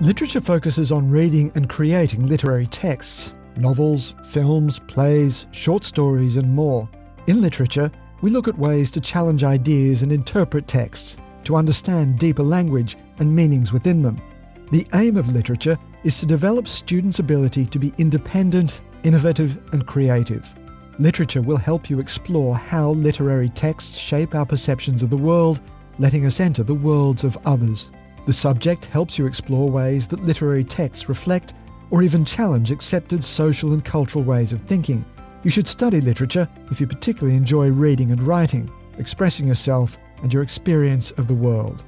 Literature focuses on reading and creating literary texts novels, films, plays, short stories, and more. In literature, we look at ways to challenge ideas and interpret texts, to understand deeper language and meanings within them. The aim of literature is to develop students' ability to be independent, innovative, and creative. Literature will help you explore how literary texts shape our perceptions of the world, letting us enter the worlds of others. The subject helps you explore ways that literary texts reflect or even challenge accepted social and cultural ways of thinking. You should study literature if you particularly enjoy reading and writing, expressing yourself, and your experience of the world.